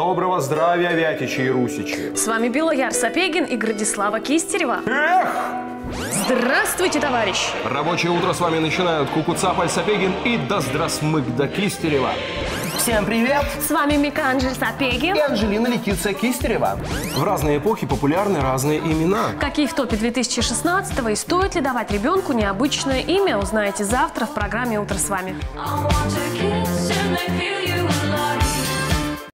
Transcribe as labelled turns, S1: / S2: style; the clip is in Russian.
S1: Доброго здравия, Вятичи и Русичи.
S2: С вами Белояр Сапегин и Градислава Кистерева.
S1: Эх!
S2: Здравствуйте, товарищи!
S1: Рабочее утро с вами начинают Кукуцапаль Сапегин и да здравствуй до Кистерева.
S3: Всем привет!
S2: С вами Миканджель Сапегин.
S3: И Анжелина Летиция Кистерева.
S1: В разные эпохи популярны разные имена.
S2: Какие в топе 2016 и стоит ли давать ребенку необычное имя, узнаете завтра в программе «Утро с вами».
S4: I want to kiss you